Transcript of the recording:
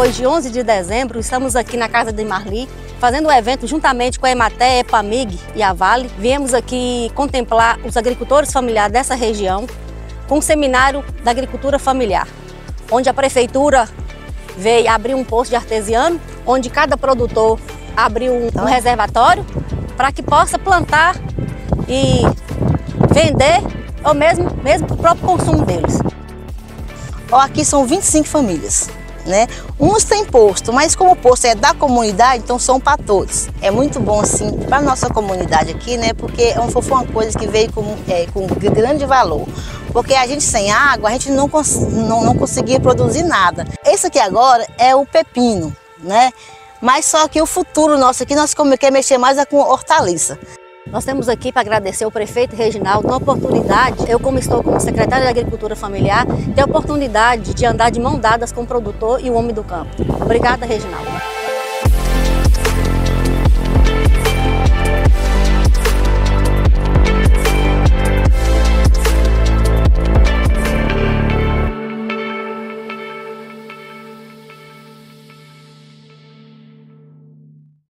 11 de dezembro, estamos aqui na casa de Marli, fazendo um evento juntamente com a Ematé, Epamig e a Vale. Viemos aqui contemplar os agricultores familiares dessa região com um seminário da agricultura familiar, onde a prefeitura veio abrir um posto de artesiano, onde cada produtor abriu um, um reservatório para que possa plantar e vender ou mesmo, mesmo o próprio consumo deles. Aqui são 25 famílias. Né? Uns têm posto, mas como o posto é da comunidade, então são para todos. É muito bom assim para nossa comunidade aqui, né? Porque foi uma coisa que veio com, é, com grande valor. Porque a gente sem água, a gente não, cons não, não conseguia produzir nada. Esse aqui agora é o pepino, né? Mas só que o futuro nosso aqui, nós queremos mexer mais é com hortaliça. Nós temos aqui para agradecer ao prefeito Reginaldo uma oportunidade, eu como estou como secretária de Agricultura Familiar, ter a oportunidade de andar de mão dadas com o produtor e o homem do campo. Obrigada, Reginaldo.